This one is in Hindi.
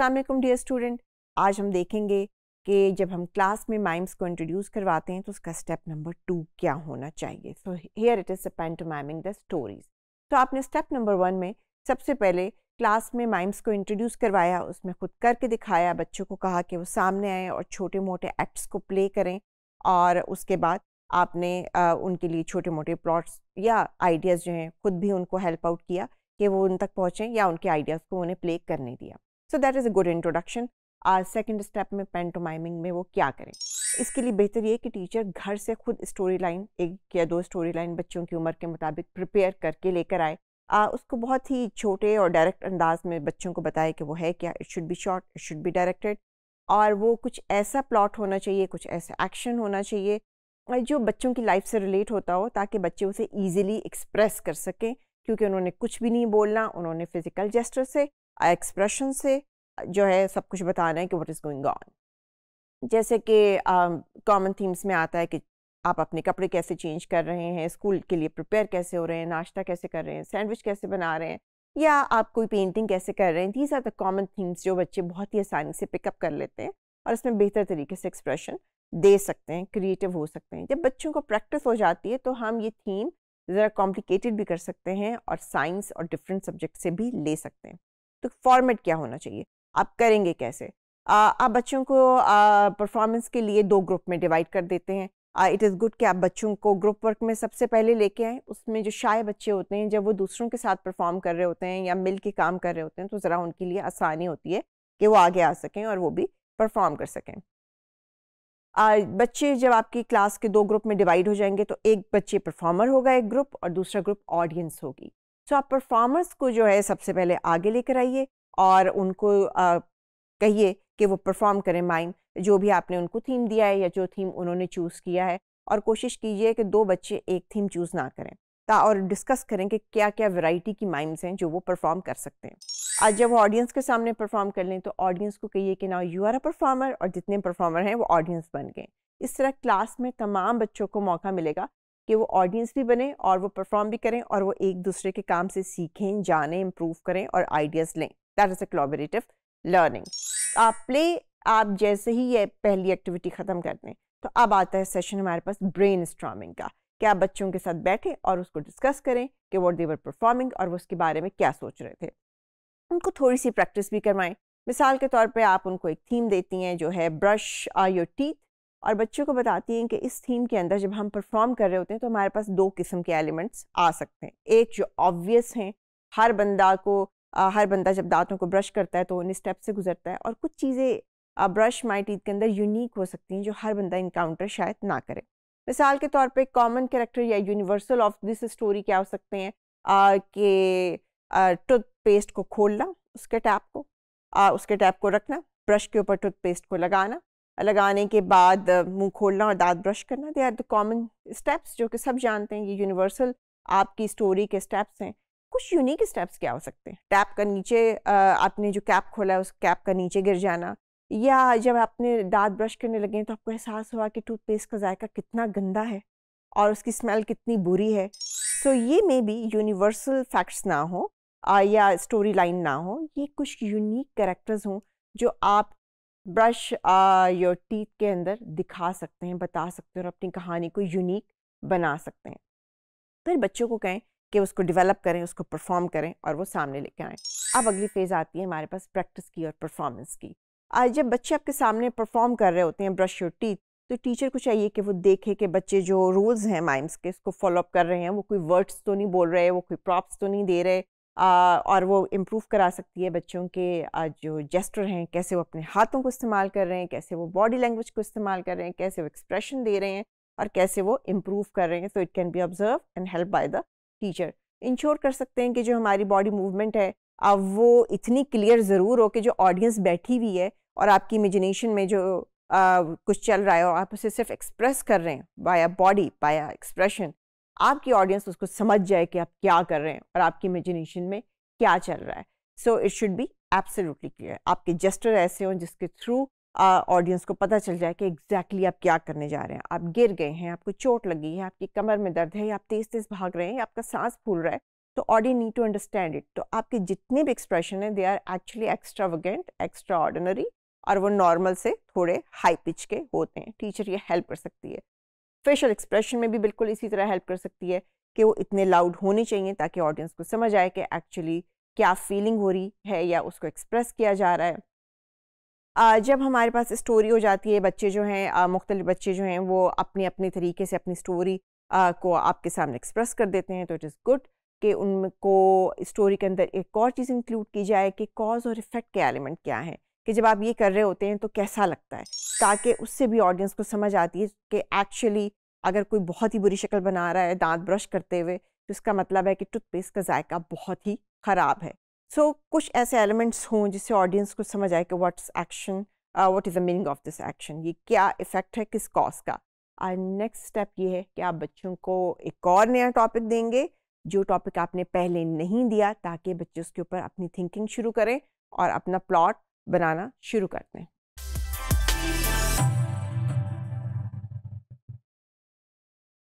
वालेकुम डियर स्टूडेंट आज हम देखेंगे कि जब हम क्लास में माइम्स को इंट्रोड्यूस करवाते हैं तो उसका स्टेप नंबर टू क्या होना चाहिए? So here it is pantomiming the stories तो आपने स्टेप नंबर वन में सबसे पहले क्लास में माइम्स को इंट्रोड्यूस करवाया उसमें खुद करके दिखाया बच्चों को कहा कि वो सामने आए और छोटे मोटे एक्ट्स को प्ले करें और उसके बाद आपने आ, उनके लिए छोटे मोटे प्लॉट्स या आइडियाज़ जो हैं खुद भी उनको हेल्प आउट किया कि वो उन तक पहुँचें या उनके आइडियाज़ को उन्हें प्ले करने दिया। So that is a good introduction आज सेकेंड स्टेप में पेंटोमाइमिंग में वो क्या करें? इसके लिए बेहतर ये कि टीचर घर से खुद स्टोरी लाइन एक या दो स्टोरी लाइन बच्चों की उम्र के मुताबिक प्रिपेयर करके लेकर आए। आ, उसको बहुत ही छोटे और डायरेक्ट अंदाज में बच्चों को बताए कि वो है क्या। It should be short it should be directed और वो कुछ ऐसा प्लॉट होना चाहिए कुछ ऐसा एक्शन होना चाहिए जो बच्चों की लाइफ से रिलेट होता हो ताकि बच्चे उसे ईजिली एक्सप्रेस कर सकें क्योंकि उन्होंने कुछ भी नहीं बोलना उन्होंने फ़िज़िकल जेस्टर से एक्सप्रेशन से जो है सब कुछ बताना है कि वट इज़ गोइंग ऑन जैसे कि कॉमन थीम्स में आता है कि आप अपने कपड़े कैसे चेंज कर रहे हैं स्कूल के लिए प्रिपेयर कैसे हो रहे हैं, नाश्ता कैसे कर रहे हैं सैंडविच कैसे बना रहे हैं, या आप कोई पेंटिंग कैसे कर रहे हैं these are the common themes जो बच्चे बहुत ही आसानी से पिकअप कर लेते हैं और इसमें बेहतर तरीके से एक्सप्रेशन दे सकते हैं क्रिएटिव हो सकते हैं। जब बच्चों को प्रैक्टिस हो जाती है तो हम ये थीम ज़रा कॉम्प्लिकेटेड भी कर सकते हैं और साइंस और डिफरेंट सब्जेक्ट से भी ले सकते हैं। तो फॉर्मेट क्या होना चाहिए? आप करेंगे कैसे? आ, आप बच्चों को परफॉर्मेंस के लिए दो ग्रुप में डिवाइड कर देते हैं। इट इज़ गुड कि आप बच्चों को ग्रुप वर्क में सबसे पहले लेके आएँ। उसमें जो शाये बच्चे होते हैं जब वो दूसरों के साथ परफॉर्म कर रहे होते हैं या मिल के काम कर रहे होते हैं तो ज़रा उनके लिए आसानी होती है कि वो आगे आ सकें और वो भी परफॉर्म कर सकें। आ, बच्चे जब आपकी क्लास के दो ग्रुप में डिवाइड हो जाएँगे तो एक बच्चे परफॉर्मर होगा एक ग्रुप और दूसरा ग्रुप ऑडियंस होगी। सो आप परफॉर्मर्स को जो है सबसे पहले आगे लेकर आइए और उनको कहिए कि वो परफॉर्म करें माइम जो भी आपने उनको थीम दिया है या जो थीम उन्होंने चूज़ किया है और कोशिश कीजिए कि दो बच्चे एक थीम चूज़ ना करें। ता और डिस्कस करें कि क्या क्या वैरायटी की माइम्स हैं जो वो परफॉर्म कर सकते हैं। आज जब वो ऑडियंस के सामने परफॉर्म कर लें तो ऑडियंस को कहिए कि ना यू आर अ परफॉर्मर और जितने परफॉर्मर हैं वो ऑडियंस बन गए। इस तरह क्लास में तमाम बच्चों को मौका मिलेगा कि वो ऑडियंस भी बने और वो परफॉर्म भी करें और वो एक दूसरे के काम से सीखें, जानें इम्प्रूव करें और आइडियाज़ लें। That is a collaborative learning आप प्ले आप जैसे ही ये पहली एक्टिविटी ख़त्म कर दें तो अब आता है सेशन हमारे पास ब्रेन स्ट्रॉमिंग का। कि आप बच्चों के साथ बैठें और उसको डिस्कस करें कि वॉट देवर परफॉर्मिंग और वो उसके बारे में क्या सोच रहे थे। उनको थोड़ी सी प्रैक्टिस भी करवाएँ। मिसाल के तौर पे आप उनको एक थीम देती हैं जो है ब्रश आर योर टीथ और बच्चों को बताती हैं कि इस थीम के अंदर जब हम परफॉर्म कर रहे होते हैं तो हमारे पास दो किस्म के एलिमेंट्स आ सकते हैं। एक जो ऑब्वियस हैं हर बंदा को आ, हर बंदा जब दांतों को ब्रश करता है तो उन स्टेप से गुजरता है और कुछ चीज़ें ब्रश माई टीथ के अंदर यूनिक हो सकती हैं जो हर बंदा इनकाउंटर शायद ना करे। मिसाल के तौर पे कॉमन कैरेक्टर या यूनिवर्सल ऑफ़ दिस स्टोरी क्या हो सकते हैं? कि टूथपेस्ट को खोलना उसके टैप को आ, उसके टैप को रखना ब्रश के ऊपर टूथपेस्ट को लगाना लगाने के बाद मुँह खोलना और दांत ब्रश करना they are the common steps जो कि सब जानते हैं ये यूनिवर्सल आपकी स्टोरी के स्टेप्स हैं। कुछ यूनिक स्टेप्स क्या हो सकते हैं? टैप का नीचे आपने जो कैप खोला है उस कैप का नीचे गिर जाना। या जब आपने दांत ब्रश करने लगे तो आपको एहसास हुआ कि टूथपेस्ट का जायका कितना गंदा है और उसकी स्मेल कितनी बुरी है। सो so, ये मे बी यूनिवर्सल फैक्ट्स ना हो या स्टोरी लाइन ना हो। ये कुछ यूनिक करेक्टर्स हों जो आप ब्रश योर टीथ के अंदर दिखा सकते हैं, बता सकते हैं और अपनी कहानी को यूनिक बना सकते हैं। फिर बच्चों को कहें कि उसको डेवलप करें, उसको परफॉर्म करें और वो सामने लेके आएँ। अब अगली फ़ेज़ आती है हमारे पास प्रैक्टिस की और परफॉर्मेंस की। आज जब बच्चे आपके सामने परफॉर्म कर रहे होते हैं ब्रश योर टीथ तो टीचर को चाहिए कि वो देखे कि बच्चे जो रूल्स हैं माइम्स के, उसको फॉलोअप कर रहे हैं, वो कोई वर्ड्स तो नहीं बोल रहे, वो कोई प्रॉप्स तो नहीं दे रहे और वो इम्प्रूव करा सकती है बच्चों के जो जेस्टर हैं कैसे वो अपने हाथों को इस्तेमाल कर रहे हैं कैसे वो बॉडी लैंग्वेज को इस्तेमाल कर रहे हैं कैसे वो एक्सप्रेशन दे रहे हैं और कैसे वो इम्प्रूव कर रहे हैं। So it can be observe and help by the teacher ensure कर सकते हैं कि जो हमारी बॉडी मूवमेंट है अब वो इतनी क्लियर ज़रूर हो कि जो ऑडियंस बैठी हुई है और आपकी इमेजिनेशन में जो आ, कुछ चल रहा है और आप उसे सिर्फ़ एक्सप्रेस कर रहे हैं बाया बॉडी बाया एक्सप्रेशन आपकी ऑडियंस उसको समझ जाए कि आप क्या कर रहे हैं और आपकी इमेजिनेशन में क्या चल रहा है। So it should be absolutely clear आपके जस्टर ऐसे हों जिसके थ्रू ऑडियंस को पता चल जाए कि एग्जैक्टली exactly आप क्या करने जा रहे हैं। आप गिर गए हैं, आपको चोट लगी है, आपकी कमर में दर्द है, आप तेज़ तेज़ भाग रहे हैं आपका सांस फूल रहा है तो audience need to understand it तो आपके जितने भी एक्सप्रेशन हैं they are actually extravagant extraordinary और वो नॉर्मल से थोड़े हाई पिच के होते हैं। टीचर ये हेल्प कर सकती है। फेशियल एक्सप्रेशन में भी बिल्कुल इसी तरह हेल्प कर सकती है कि वो इतने लाउड होने चाहिए ताकि ऑडियंस को समझ आए कि एक्चुअली क्या फीलिंग हो रही है या उसको एक्सप्रेस किया जा रहा है। आ, जब हमारे पास स्टोरी हो जाती है बच्चे जो हैं मुख्तलिफ़ बच्चे जो हैं वो अपने अपने तरीके से अपनी स्टोरी आ, को आपके सामने एक्सप्रेस कर देते हैं तो इट इज़ गुड कि उनको स्टोरी के अंदर एक और चीज़ इंक्लूड की जाए कि कॉज और इफ़ेक्ट के एलिमेंट क्या हैं। कि जब आप ये कर रहे होते हैं तो कैसा लगता है? ताकि उससे भी ऑडियंस को समझ आती है कि एक्चुअली अगर कोई बहुत ही बुरी शक्ल बना रहा है दांत ब्रश करते हुए तो इसका मतलब है कि टूथपेस्ट का जायका बहुत ही ख़राब है। सो so, कुछ ऐसे एलिमेंट्स हों जिससे ऑडियंस को समझ आए कि what's action what is the meaning of this action ये क्या इफ़ेक्ट है किस कॉज का? और नेक्स्ट स्टेप ये है कि आप बच्चों को एक और नया टॉपिक देंगे जो टॉपिक आपने पहले नहीं दिया ताकि बच्चे उसके ऊपर अपनी थिंकिंग शुरू करें और अपना प्लॉट बनाना शुरू करते हैं।